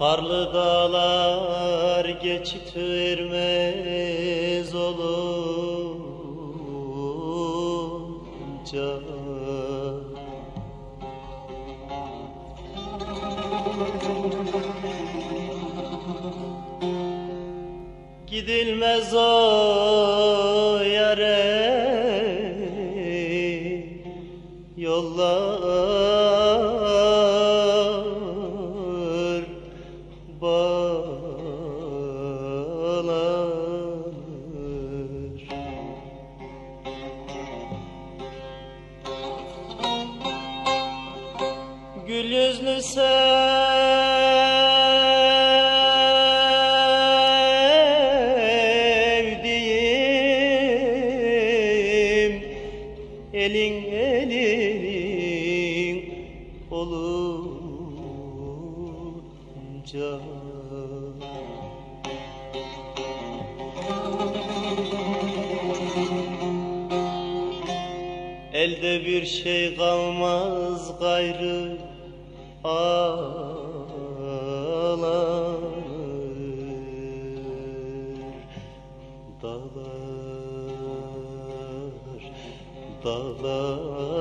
Karlı dağlar geçit vermez olunca. Gidilmez o yere yollar bağlanır Gül yüzlü sevdiğim elin elin olunca. Elde bir şey kalmaz gayrı ağlanır Dağlar, dağlar